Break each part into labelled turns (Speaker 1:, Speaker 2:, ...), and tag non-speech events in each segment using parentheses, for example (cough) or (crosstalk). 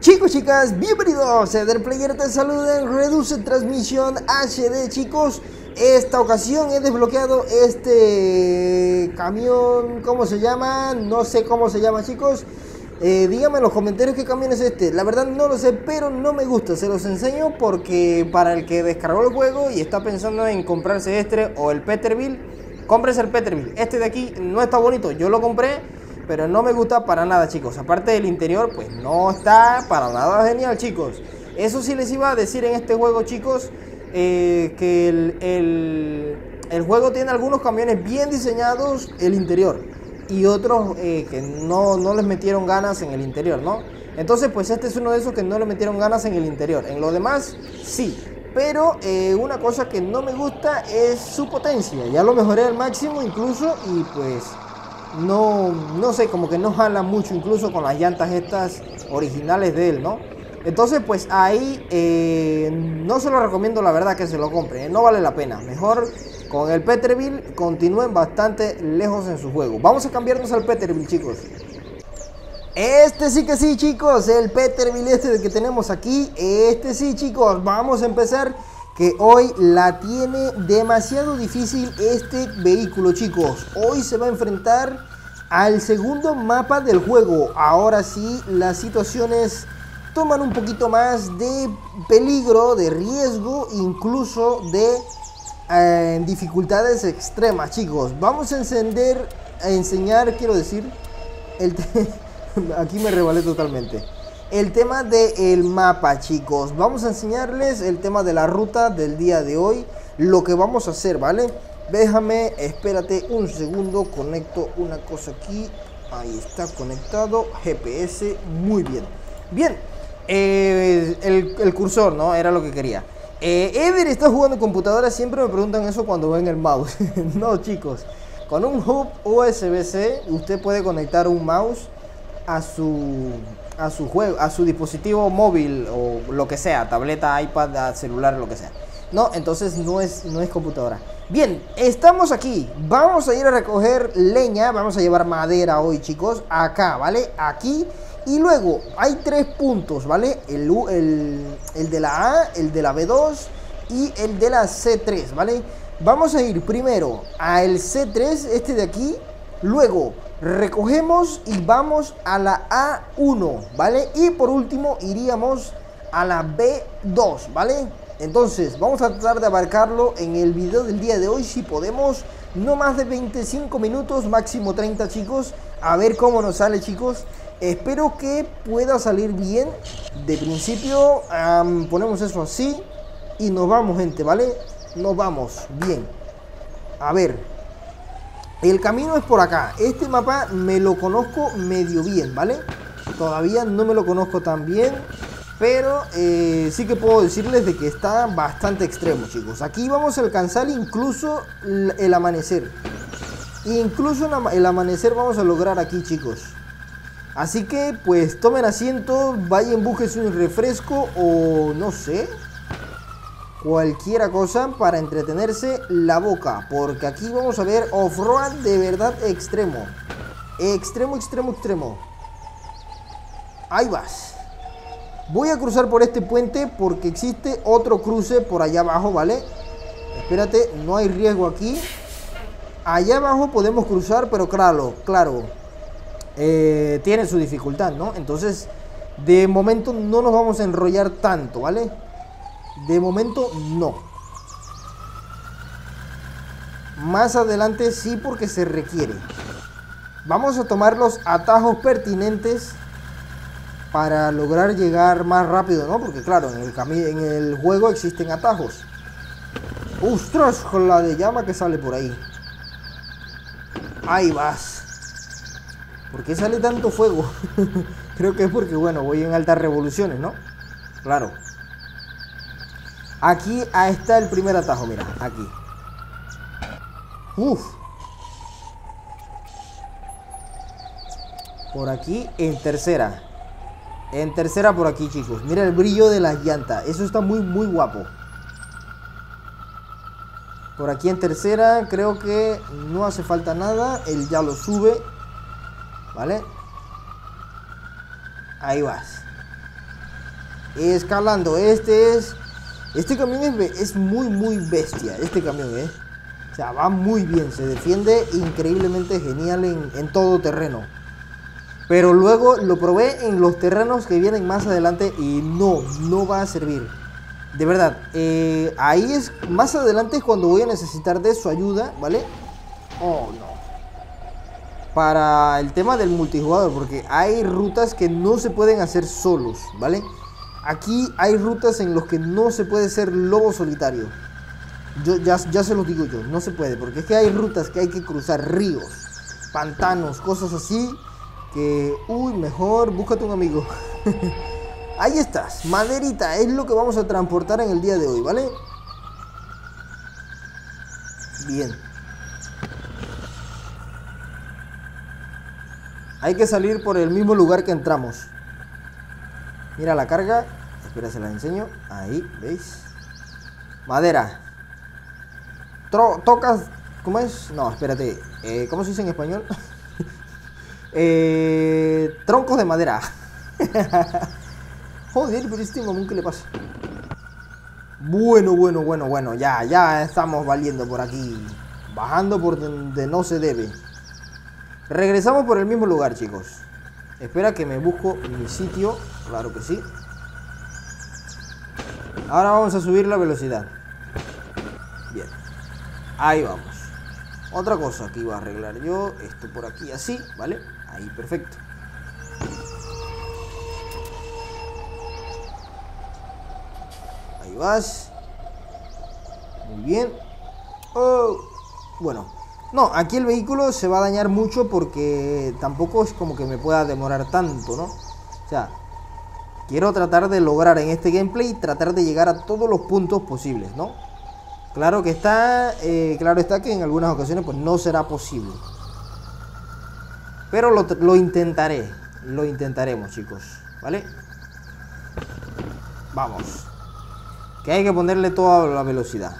Speaker 1: Chicos, chicas, bienvenidos Eder Player, te saludan, reduce transmisión HD, chicos. Esta ocasión he desbloqueado este camión, ¿cómo se llama? No sé cómo se llama, chicos. Eh, díganme en los comentarios qué camión es este. La verdad no lo sé, pero no me gusta. Se los enseño porque para el que descargó el juego y está pensando en comprarse este o el Peterbilt, cómprese el Peterbilt. Este de aquí no está bonito. Yo lo compré, pero no me gusta para nada, chicos. Aparte del interior, pues no está para nada genial, chicos. Eso sí les iba a decir en este juego, chicos, eh, que el, el juego tiene algunos camiones bien diseñados, el interior y otros eh, que no, no, les metieron ganas en el interior, ¿no? Entonces, pues este es uno de esos que no le metieron ganas en el interior. En lo demás, sí. Pero eh, una cosa que no me gusta es su potencia. Ya lo mejoré al máximo incluso y pues no, no sé, como que no jala mucho incluso con las llantas estas originales de él, ¿no? Entonces, pues ahí eh, no se lo recomiendo la verdad que se lo compre, no vale la pena. Mejor con el Peterbilt continúen bastante lejos en su juego. Vamos a cambiarnos al Peterbilt, chicos. Este sí que sí, chicos. El Peterbilt este que tenemos aquí. Este sí, chicos. Vamos a empezar. Que hoy la tiene demasiado difícil este vehículo, chicos. Hoy se va a enfrentar al segundo mapa del juego. Ahora sí, las situaciones toman un poquito más de peligro, de riesgo, incluso de en dificultades extremas, chicos. Vamos a encender, a enseñar, quiero decir, el (laughs) aquí me rebalé totalmente. El tema del mapa, chicos. Vamos a enseñarles el tema de la ruta del día de hoy. Lo que vamos a hacer, ¿vale? Déjame, espérate un segundo. Conecto una cosa aquí. Ahí está conectado. GPS, muy bien. Bien, eh, el, cursor, ¿no? Era lo que quería. Eh, Ever está jugando computadora, siempre me preguntan eso cuando ven el mouse. (laughs) no, chicos. Con un hub USB-C usted puede conectar un mouse a su a su juego, a su dispositivo móvil o lo que sea, tableta, iPad, celular, lo que sea. No, entonces no es no es computadora. Bien, estamos aquí. Vamos a ir a recoger leña, vamos a llevar madera hoy, chicos, acá, ¿vale? Aquí y luego hay tres puntos, ¿vale? El, el, de la A, el de la B2 y el de la C3, ¿vale? Vamos a ir primero al C3, este de aquí. Luego recogemos y vamos a la A1, ¿vale? Y por último iríamos a la B2, ¿vale? Entonces, vamos a tratar de abarcarlo en el video del día de hoy si podemos. No más de 25 minutos, máximo 30 chicos. A ver cómo nos sale chicos. Espero que pueda salir bien. De principio ponemos eso así y nos vamos, gente, ¿vale? Nos vamos, bien. A ver. El camino es por acá. Este mapa me lo conozco medio bien, ¿vale? Todavía no me lo conozco tan bien. Pero eh, sí que puedo decirles de que está bastante extremo, chicos. Aquí vamos a alcanzar incluso el amanecer. Incluso el amanecer vamos a lograr aquí, chicos. Así que pues tomen asiento, vayan, búsquense un refresco o no sé, cualquiera cosa para entretenerse la boca. Porque aquí vamos a ver off-road de verdad extremo. Extremo, extremo, extremo. Ahí vas. Voy a cruzar por este puente porque existe otro cruce por allá abajo, ¿vale? Espérate, no hay riesgo aquí. Allá abajo podemos cruzar, pero claro, claro, eh, tiene su dificultad, ¿no? Entonces, de momento no nos vamos a enrollar tanto, ¿vale? De momento no. Más adelante sí porque se requiere. Vamos a tomar los atajos pertinentes para lograr llegar más rápido, ¿no? Porque claro, en el, en el juego existen atajos. ¡Ostras! Con la de llama que sale por ahí. Ahí vas. ¿Por qué sale tanto fuego? (laughs) Creo que es porque, bueno, voy en altas revoluciones, ¿no? Claro. Aquí está el primer atajo, mira, aquí. Uf. Por aquí en tercera. En tercera por aquí, chicos. Mira el brillo de las llantas. Eso está muy, muy guapo. Por aquí en tercera creo que no hace falta nada. Él ya lo sube. ¿Vale? Ahí vas. escalando. Este es... Este camión es, muy, muy bestia. Este camión, ¿eh? O sea, va muy bien. Se defiende increíblemente genial en, en todo terreno. Pero luego lo probé en los terrenos que vienen más adelante y no, no va a servir. De verdad, eh, ahí es, más adelante es cuando voy a necesitar de su ayuda, ¿vale? Oh, no. Para el tema del multijugador, porque hay rutas que no se pueden hacer solos, ¿vale? Aquí hay rutas en las que no se puede ser lobo solitario. Yo ya, ya se los digo yo, no se puede, porque es que hay rutas que hay que cruzar ríos, pantanos, cosas así, que, uy, mejor búscate un amigo. (laughs) Ahí estás, maderita, es lo que vamos a transportar en el día de hoy, ¿vale? Bien. Hay que salir por el mismo lugar que entramos. Mira la carga. Espera, se la enseño. Ahí, ¿veis? Madera. tocas. ¿Cómo es? No, espérate. Eh, ¿Cómo se dice en español? (laughs) eh, troncos de madera. (laughs) Joder, pero este mamón, ¿qué le pasa? Bueno, bueno, bueno, bueno. Ya, ya estamos valiendo por aquí. Bajando por donde no se debe. Regresamos por el mismo lugar, chicos. Espera que me busco mi sitio. Claro que sí. Ahora vamos a subir la velocidad. Bien. Ahí vamos. Otra cosa que iba a arreglar yo. Esto por aquí así, ¿vale? Ahí, perfecto. vas. Muy bien. Oh. Bueno. No, aquí el vehículo se va a dañar mucho porque tampoco es como que me pueda demorar tanto, ¿no? O sea, quiero tratar de lograr en este gameplay tratar de llegar a todos los puntos posibles, ¿no? Claro que está, eh, claro está que en algunas ocasiones pues no será posible. Pero lo, lo intentaré, lo intentaremos chicos, ¿vale? Vamos que hay que ponerle toda la velocidad.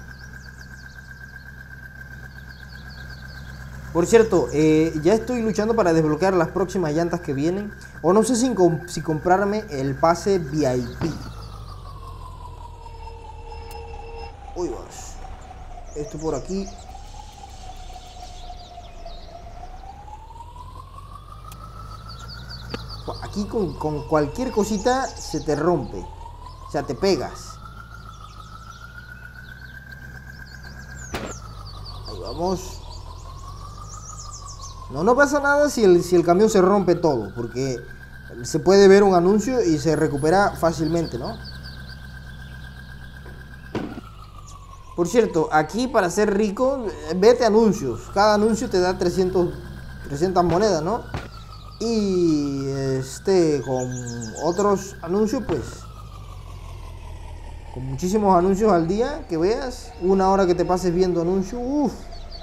Speaker 1: Por cierto, eh, ya estoy luchando para desbloquear las próximas llantas que vienen. O no sé si, comprarme el pase VIP. Uy, vas. Esto por aquí. Aquí con, con cualquier cosita se te rompe. O sea, te pegas. Vamos. No, no pasa nada si el, si el camión se rompe todo, porque se puede ver un anuncio y se recupera fácilmente, ¿no? Por cierto, aquí para ser rico, vete anuncios. Cada anuncio te da 300, 300 monedas, ¿no? Y este, con otros anuncios, pues, con muchísimos anuncios al día que veas, una hora que te pases viendo anuncios, uff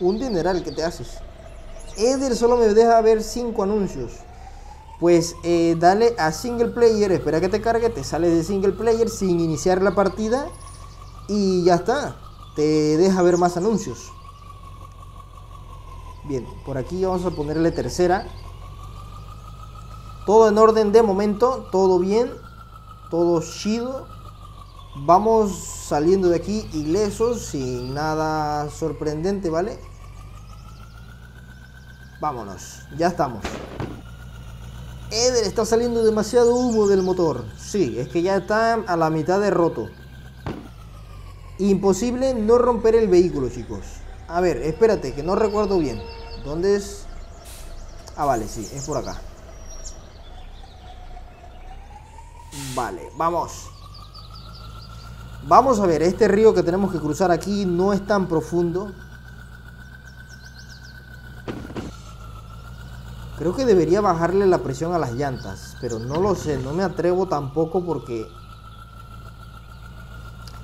Speaker 1: un dineral que te haces. Eder solo me deja ver 5 anuncios. Pues eh, dale a single player, espera que te cargue, te sale de single player sin iniciar la partida y ya está. Te deja ver más anuncios. Bien, por aquí vamos a ponerle tercera. Todo en orden de momento, todo bien, todo chido. Vamos saliendo de aquí ilesos, sin nada sorprendente, ¿vale? Vámonos, ya estamos. Eder, está saliendo demasiado humo del motor. Sí, es que ya está a la mitad de roto. Imposible no romper el vehículo, chicos. A ver, espérate, que no recuerdo bien. ¿Dónde es? Ah, vale, sí, es por acá. Vale, vamos. Vamos a ver, este río que tenemos que cruzar aquí no es tan profundo. Creo que debería bajarle la presión a las llantas, pero no lo sé, no me atrevo tampoco porque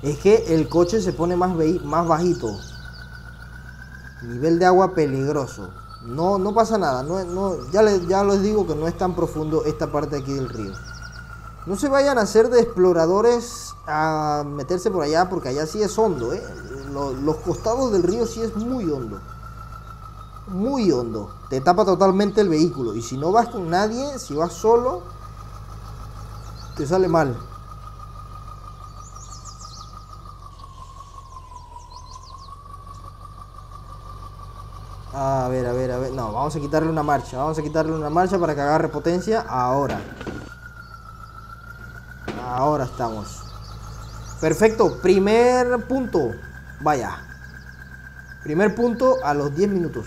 Speaker 1: es que el coche se pone más, más bajito. Nivel de agua peligroso. No, no pasa nada, ya les digo que no es tan profundo esta parte aquí del río. No se vayan a hacer de exploradores a meterse por allá porque allá sí es hondo, ¿eh? los costados del río sí es muy hondo muy hondo, te tapa totalmente el vehículo. Y si no vas con nadie, si vas solo, te sale mal. A ver, a ver, a ver. No, vamos a quitarle una marcha. Vamos a quitarle una marcha para que agarre potencia ahora. Ahora estamos. Perfecto. Primer punto. Vaya. Primer punto a los 10 minutos.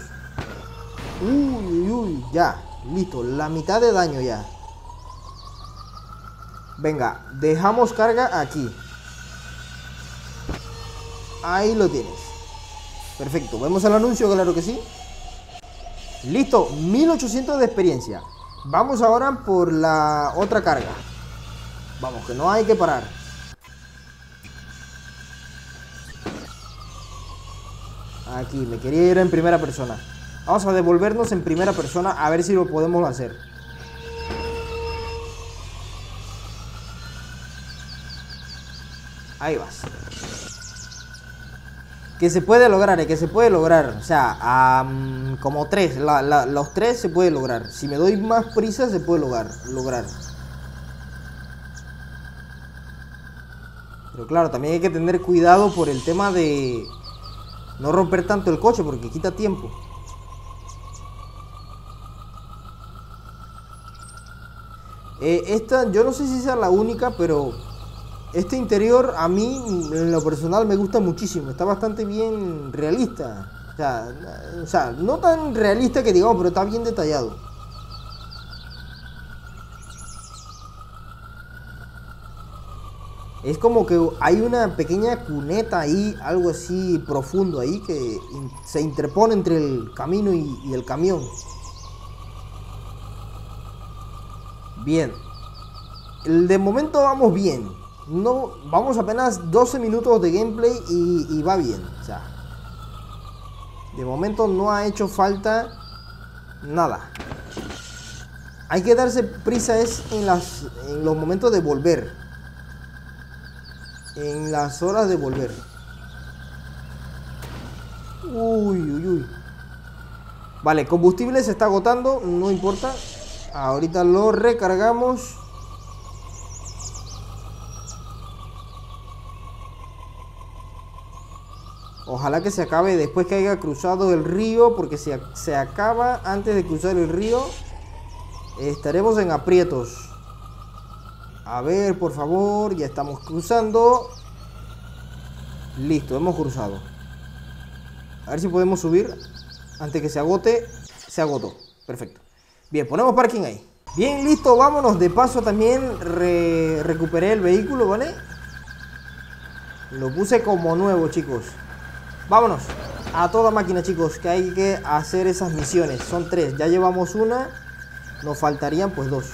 Speaker 1: Uy, uy, uy. Ya. Listo. La mitad de daño ya. Venga. Dejamos carga aquí. Ahí lo tienes. Perfecto. ¿Vemos el anuncio? Claro que sí. Listo. 1800 de experiencia. Vamos ahora por la otra carga. Vamos, que no hay que parar. Aquí, me quería ir en primera persona. Vamos a devolvernos en primera persona a ver si lo podemos hacer. Ahí vas. Que se puede lograr, eh, que se puede lograr. O sea, como tres. los tres se puede lograr. Si me doy más prisa, se puede lograr. lograr. Pero claro, también hay que tener cuidado por el tema de no romper tanto el coche porque quita tiempo. Eh, esta, yo no sé si sea la única, pero este interior a mí, en lo personal, me gusta muchísimo. Está bastante bien realista. O sea, o sea no tan realista que digamos, pero está bien detallado. Es como que hay una pequeña cuneta ahí, algo así profundo ahí, que se interpone entre el camino y, el camión. Bien. De momento vamos bien. No, vamos apenas 12 minutos de gameplay y, va bien. De momento no ha hecho falta nada. Hay que darse prisa es en los momentos de volver en las horas de volver. Uy, uy, uy. Vale, combustible se está agotando, no importa. Ahorita lo recargamos. Ojalá que se acabe después que haya cruzado el río, porque si se acaba antes de cruzar el río, estaremos en aprietos. A ver, por favor, ya estamos cruzando. Listo, hemos cruzado. A ver si podemos subir antes que se agote. Se agotó. Perfecto. Bien, ponemos parking ahí. Bien, listo, vámonos. De paso también recuperé el vehículo, ¿vale? Lo puse como nuevo, chicos. Vámonos. A toda máquina, chicos, que hay que hacer esas misiones. Son tres. Ya llevamos una. Nos faltarían pues dos.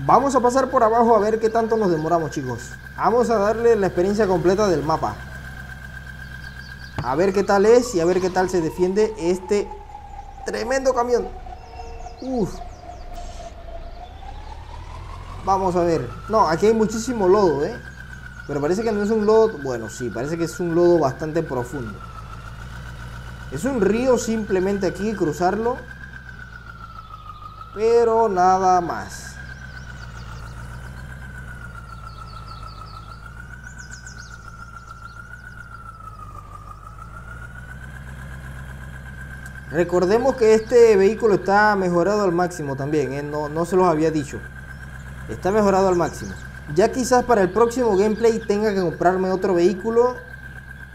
Speaker 1: Vamos a pasar por abajo a ver qué tanto nos demoramos, chicos. Vamos a darle la experiencia completa del mapa. A ver qué tal es y a ver qué tal se defiende este tremendo camión. Uf. Vamos a ver. No, aquí hay muchísimo lodo, ¿eh? Pero parece que no es un lodo... Bueno, sí, parece que es un lodo bastante profundo. Es un río simplemente aquí, cruzarlo. Pero nada más. Recordemos que este vehículo está mejorado al máximo también, ¿eh? no, se los había dicho. Está mejorado al máximo. Ya quizás para el próximo gameplay tenga que comprarme otro vehículo.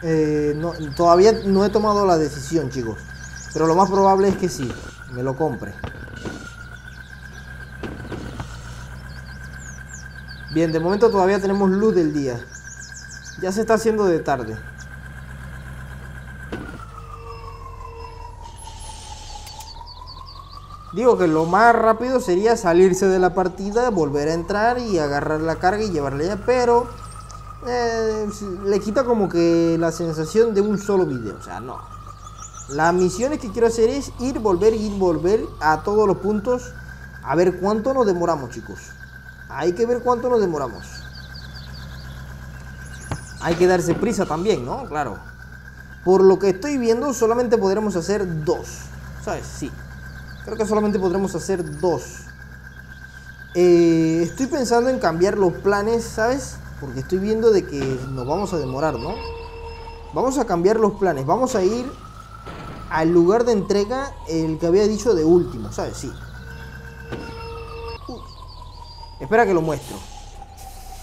Speaker 1: Eh, todavía no he tomado la decisión, chicos. Pero lo más probable es que sí, me lo compre. Bien, de momento todavía tenemos luz del día. Ya se está haciendo de tarde. Digo que lo más rápido sería salirse de la partida, volver a entrar y agarrar la carga y llevarla ya, pero eh, le quita como que la sensación de un solo video, o sea, no. Las misiones que quiero hacer es ir, volver, ir, volver a todos los puntos, a ver cuánto nos demoramos, chicos. Hay que ver cuánto nos demoramos. Hay que darse prisa también, ¿no? Claro. Por lo que estoy viendo, solamente podremos hacer dos. ¿Sabes? Sí. Creo que solamente podremos hacer dos. Eh, estoy pensando en cambiar los planes, ¿sabes? Porque estoy viendo de que nos vamos a demorar, ¿no? Vamos a cambiar los planes. Vamos a ir al lugar de entrega, el que había dicho de último, ¿sabes? Sí. Espera que lo muestro.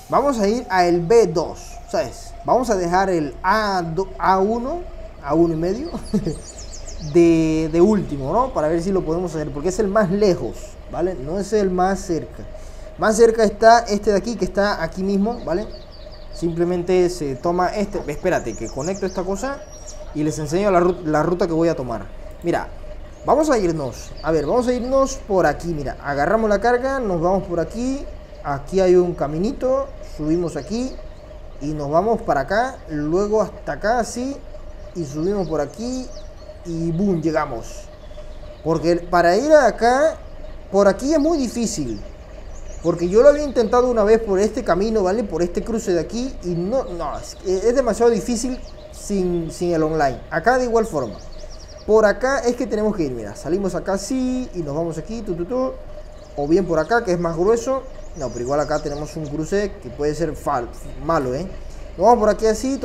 Speaker 1: Vamos a ir al B2, ¿sabes? Vamos a dejar el A, A1, A1 y medio, (laughs) de, de último, ¿no? Para ver si lo podemos hacer, porque es el más lejos, ¿vale? No es el más cerca. Más cerca está este de aquí, que está aquí mismo, ¿vale? Simplemente se toma este... Espérate, que conecto esta cosa y les enseño la, la ruta que voy a tomar. Mira, vamos a irnos. A ver, vamos a irnos por aquí, mira. Agarramos la carga, nos vamos por aquí. Aquí hay un caminito, subimos aquí y nos vamos para acá. Luego hasta acá, así. Y subimos por aquí y boom, llegamos. Porque para ir acá, por aquí es muy difícil. Porque yo lo había intentado una vez por este camino, ¿vale? Por este cruce de aquí y no, no, es, demasiado difícil sin, sin, el online. Acá de igual forma. Por acá es que tenemos que ir, mira, salimos acá así y nos vamos aquí, tu, tu. O bien por acá, que es más grueso. No, pero igual acá tenemos un cruce que puede ser malo, ¿eh? Vamos por aquí así,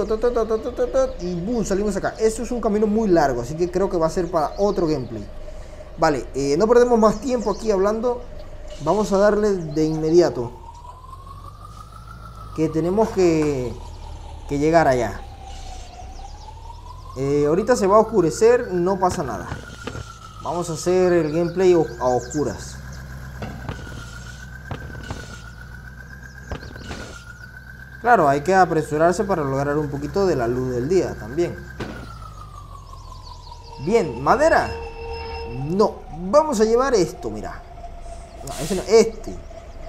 Speaker 1: y boom, salimos acá. Eso es un camino muy largo, así que creo que va a ser para otro gameplay. Vale, eh, no perdemos más tiempo aquí hablando. Vamos a darle de inmediato. Que tenemos que, que llegar allá. Eh, ahorita se va a oscurecer, no pasa nada. Vamos a hacer el gameplay a oscuras. Claro, hay que apresurarse para lograr un poquito de la luz del día también. Bien, madera. No, vamos a llevar esto, mira. Este.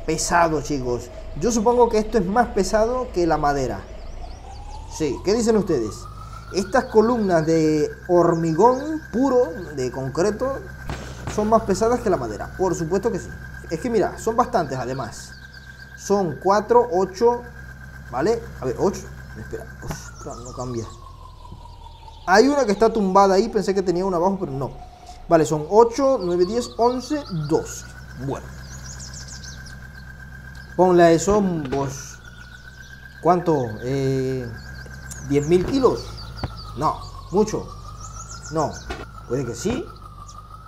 Speaker 1: Pesado, chicos. Yo supongo que esto es más pesado que la madera. Sí, ¿qué dicen ustedes? Estas columnas de hormigón puro, de concreto, son más pesadas que la madera. Por supuesto que sí. Es que mira, son bastantes además. Son 4, 8, ¿vale? A ver, 8. Espera, no cambia. Hay una que está tumbada ahí, pensé que tenía una abajo, pero no. Vale, son 8, 9, 10, 11, 12. Bueno. Ponle eso, vos. ¿Cuánto? Eh, ¿10.000 kilos? No, mucho. No, puede que sí.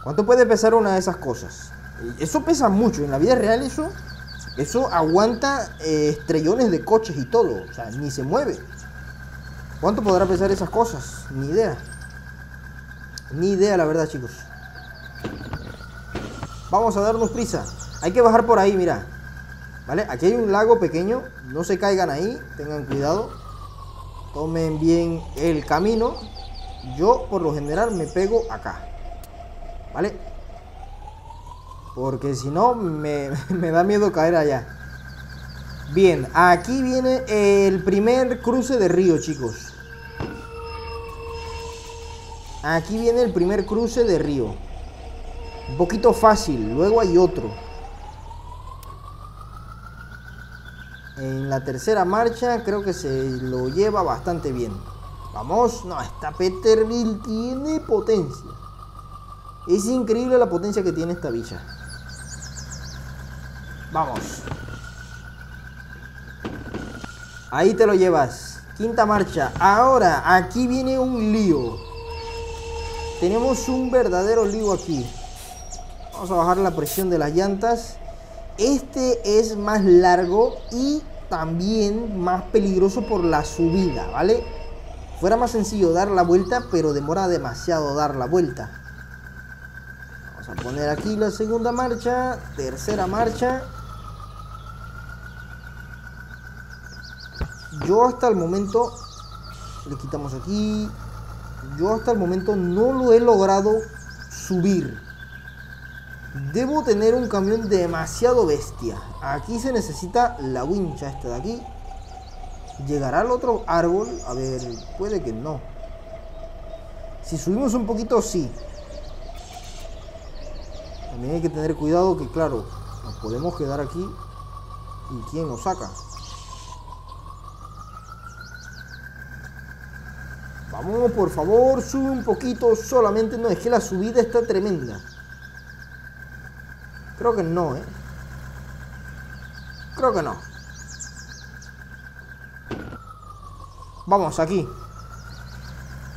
Speaker 1: ¿Cuánto puede pesar una de esas cosas? Eso pesa mucho. En la vida real eso, eso aguanta eh, estrellones de coches y todo. O sea, ni se mueve. ¿Cuánto podrá pesar esas cosas? Ni idea. Ni idea, la verdad, chicos. Vamos a darnos prisa. Hay que bajar por ahí, mira. ¿Vale? Aquí hay un lago pequeño. No se caigan ahí. Tengan cuidado. Tomen bien el camino. Yo, por lo general, me pego acá. ¿Vale? Porque si no, me, (laughs) me da miedo caer allá. Bien, aquí viene el primer cruce de río, chicos. Aquí viene el primer cruce de río. Un poquito fácil, luego hay otro. En la tercera marcha creo que se lo lleva bastante bien. Vamos, no, esta Peterbilt tiene potencia. Es increíble la potencia que tiene esta bicha. Vamos. Ahí te lo llevas. Quinta marcha. Ahora, aquí viene un lío. Tenemos un verdadero lío aquí. Vamos a bajar la presión de las llantas. Este es más largo y también más peligroso por la subida, ¿vale? Fuera más sencillo dar la vuelta, pero demora demasiado dar la vuelta. Vamos a poner aquí la segunda marcha, tercera marcha. Yo hasta el momento, le quitamos aquí, yo hasta el momento no lo he logrado subir. Debo tener un camión demasiado bestia. Aquí se necesita la wincha esta de aquí. ¿Llegará al otro árbol? A ver, puede que no. Si subimos un poquito, sí. También hay que tener cuidado que, claro, nos podemos quedar aquí. ¿Y quién nos saca? Vamos, por favor, sube un poquito solamente. No, es que la subida está tremenda. Creo que no, ¿eh? Creo que no. Vamos, aquí.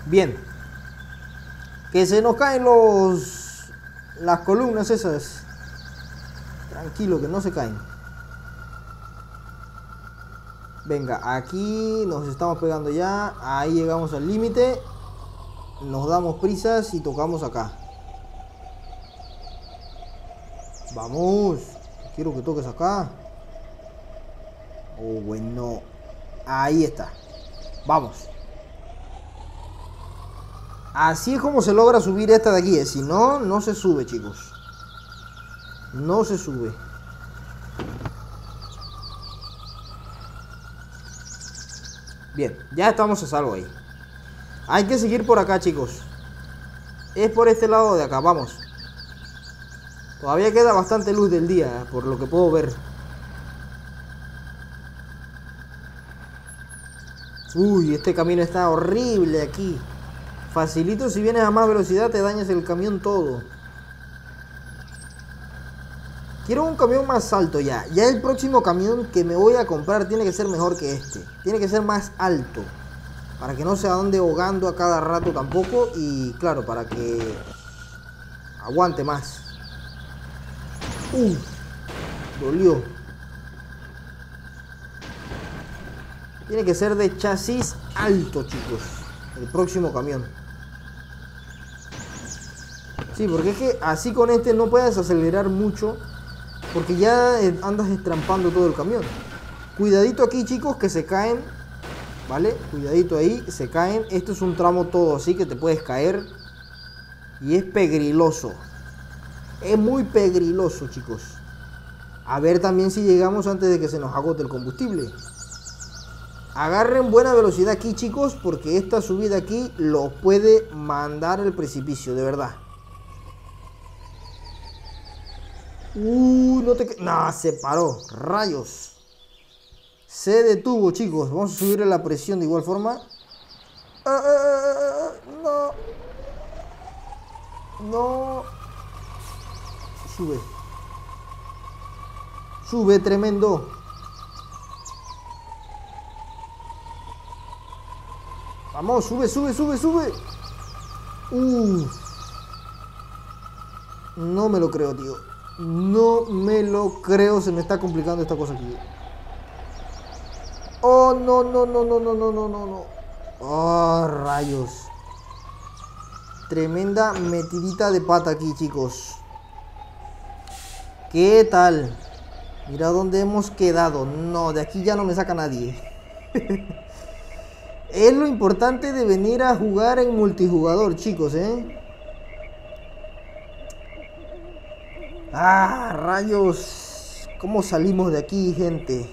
Speaker 1: Bien. Que se nos caen los... Las columnas esas. Tranquilo, que no se caen. Venga, aquí nos estamos pegando ya. Ahí llegamos al límite. Nos damos prisas y tocamos acá. Vamos. Quiero que toques acá. Oh, bueno. Ahí está. Vamos. Así es como se logra subir esta de aquí. ¿eh? Si no, no se sube, chicos. No se sube. Bien, ya estamos a salvo ahí. Hay que seguir por acá, chicos. Es por este lado de acá, vamos. Todavía queda bastante luz del día, por lo que puedo ver. Uy, este camino está horrible aquí. Facilito, si vienes a más velocidad te dañas el camión todo. Quiero un camión más alto ya. Ya el próximo camión que me voy a comprar tiene que ser mejor que este. Tiene que ser más alto. Para que no se ande ahogando a cada rato tampoco. Y claro, para que aguante más. Uh, dolió. Tiene que ser de chasis alto, chicos. El próximo camión. Sí, porque es que así con este no puedes acelerar mucho. Porque ya eh, andas estrampando todo el camión. Cuidadito aquí, chicos, que se caen. ¿Vale? Cuidadito ahí, se caen. Esto es un tramo todo así que te puedes caer. Y es pegriloso. Es muy pegriloso, chicos. A ver también si llegamos antes de que se nos agote el combustible. Agarren buena velocidad aquí, chicos, porque esta subida aquí lo puede mandar al precipicio, de verdad. Uh, no te... No, se paró. Rayos. Se detuvo, chicos. Vamos a subirle la presión de igual forma. Ah, ah, ah, no. No. Sube. Sube tremendo. Vamos, sube, sube, sube, sube. No me lo creo, tío. No me lo creo. Se me está complicando esta cosa aquí. Oh, no, no, no, no, no, no, no, no, no. Oh, rayos. Tremenda metidita de pata aquí, chicos. ¿Qué tal? Mira dónde hemos quedado. No, de aquí ya no me saca nadie. (laughs) Es lo importante de venir a jugar en multijugador, chicos, ¿eh? Ah, rayos. ¿Cómo salimos de aquí, gente?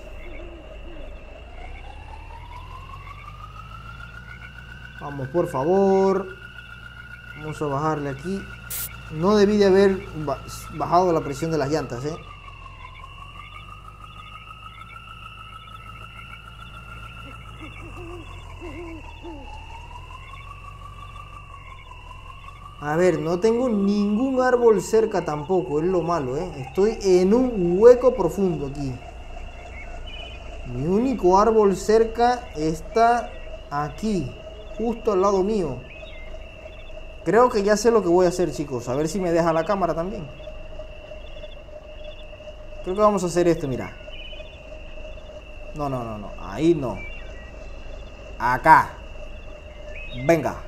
Speaker 1: Vamos, por favor. Vamos a bajarle aquí. No debí de haber bajado la presión de las llantas, ¿eh? A ver, no tengo ningún árbol cerca tampoco, es lo malo, ¿eh? Estoy en un hueco profundo aquí. Mi único árbol cerca está aquí, justo al lado mío. Creo que ya sé lo que voy a hacer, chicos. A ver si me deja la cámara también. Creo que vamos a hacer esto, mira. No, no, no, no. Ahí no. Acá. Venga.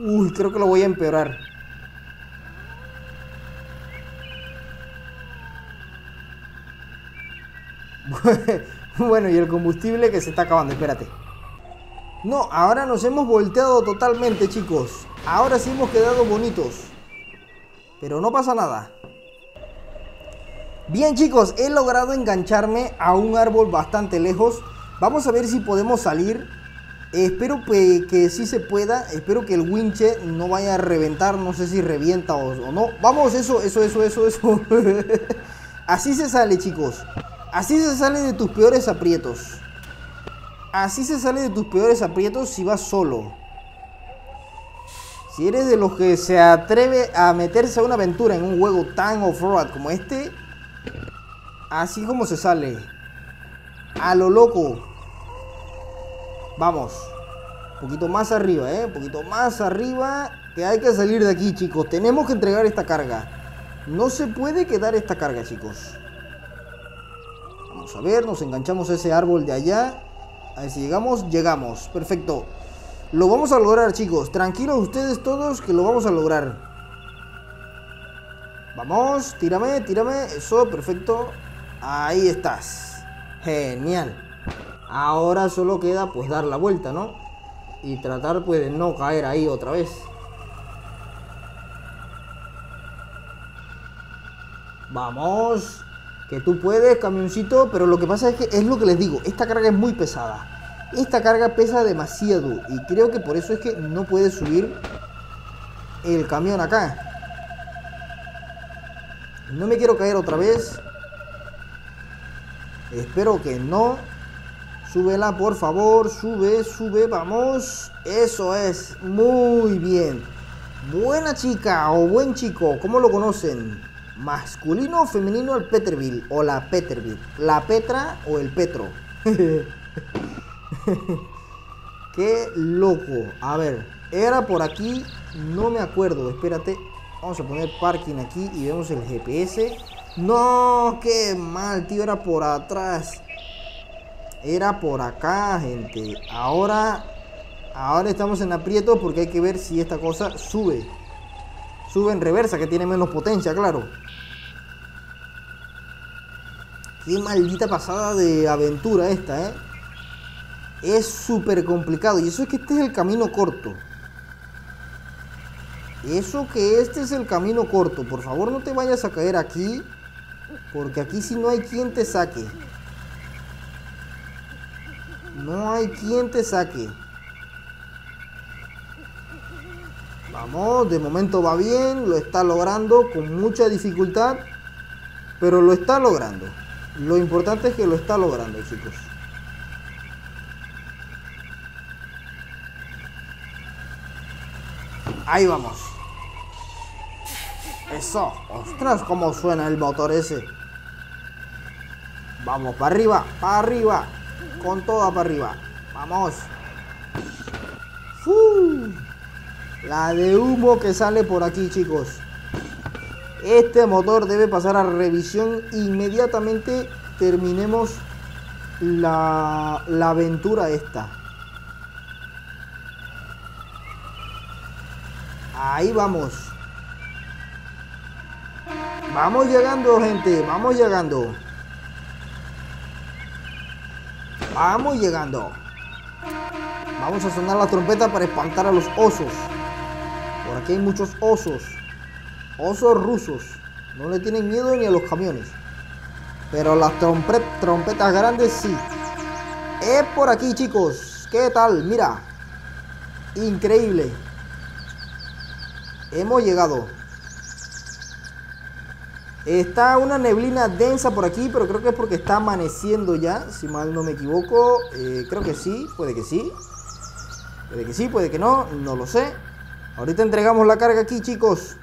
Speaker 1: Uy, creo que lo voy a empeorar. (laughs) bueno, y el combustible que se está acabando, espérate. No, ahora nos hemos volteado totalmente, chicos. Ahora sí hemos quedado bonitos. Pero no pasa nada. Bien, chicos, he logrado engancharme a un árbol bastante lejos. Vamos a ver si podemos salir espero que, sí se pueda. Espero que el winche no vaya a reventar. No sé si revienta o, no. Vamos, eso, eso, eso, eso, eso. (laughs) Así se sale, chicos. Así se sale de tus peores aprietos. Así se sale de tus peores aprietos si vas solo. Si eres de los que se atreve a meterse a una aventura en un juego tan off-road como este, así como se sale. A lo loco. Vamos. Un poquito más arriba, ¿eh? Un poquito más arriba. Que hay que salir de aquí, chicos. Tenemos que entregar esta carga. No se puede quedar esta carga, chicos. Vamos a ver, nos enganchamos a ese árbol de allá. A ver si llegamos, llegamos. Perfecto. Lo vamos a lograr, chicos. Tranquilos ustedes todos que lo vamos a lograr. Vamos, tírame, tírame. Eso, perfecto. Ahí estás. Genial. Ahora solo queda pues dar la vuelta, ¿no? Y tratar pues de no caer ahí otra vez. Vamos. Que tú puedes, camioncito. Pero lo que pasa es que es lo que les digo. Esta carga es muy pesada. Esta carga pesa demasiado. Y creo que por eso es que no puede subir el camión acá. No me quiero caer otra vez. Espero que no. Súbela, por favor. Sube, sube, vamos. Eso es. Muy bien. Buena chica o buen chico. ¿Cómo lo conocen? Masculino o femenino el Peterville. O la Peterville. La Petra o el Petro. (laughs) Qué loco. A ver. Era por aquí. No me acuerdo. Espérate. Vamos a poner parking aquí y vemos el GPS. No, qué mal, tío, era por atrás. Era por acá, gente. Ahora, ahora estamos en aprieto porque hay que ver si esta cosa sube. Sube en reversa, que tiene menos potencia, claro. Qué maldita pasada de aventura esta, ¿eh? Es súper complicado. Y eso es que este es el camino corto. Eso que este es el camino corto. Por favor, no te vayas a caer aquí. Porque aquí si no hay quien te saque. No hay quien te saque. Vamos, de momento va bien, lo está logrando con mucha dificultad, pero lo está logrando. Lo importante es que lo está logrando, chicos. Ahí vamos. Eso. Ostras, cómo suena el motor ese. Vamos, para arriba, para arriba. Con toda para arriba. Vamos. La de humo que sale por aquí, chicos. Este motor debe pasar a revisión inmediatamente terminemos la, la aventura esta. Ahí vamos. Vamos llegando, gente. Vamos llegando. Vamos llegando. Vamos a sonar la trompeta para espantar a los osos. Por aquí hay muchos osos. Osos rusos. No le tienen miedo ni a los camiones. Pero las trompetas grandes sí. Es por aquí, chicos. ¿Qué tal? Mira. Increíble. Hemos llegado. Está una neblina densa por aquí, pero creo que es porque está amaneciendo ya, si mal no me equivoco. Eh, creo que sí, puede que sí. Puede que sí, puede que no, no lo sé. Ahorita entregamos la carga aquí, chicos.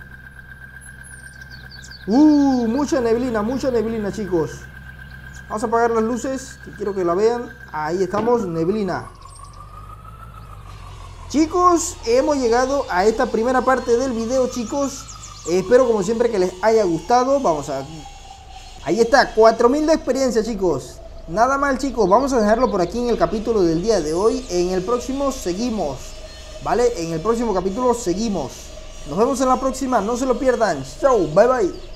Speaker 1: Uh, mucha neblina, mucha neblina, chicos. Vamos a apagar las luces, quiero que la vean. Ahí estamos, neblina. Chicos, hemos llegado a esta primera parte del video, chicos. Espero como siempre que les haya gustado. Vamos a... Ahí está, 4000 de experiencia chicos. Nada mal chicos, vamos a dejarlo por aquí en el capítulo del día de hoy. En el próximo seguimos. ¿Vale? En el próximo capítulo seguimos. Nos vemos en la próxima, no se lo pierdan. Chau, bye bye.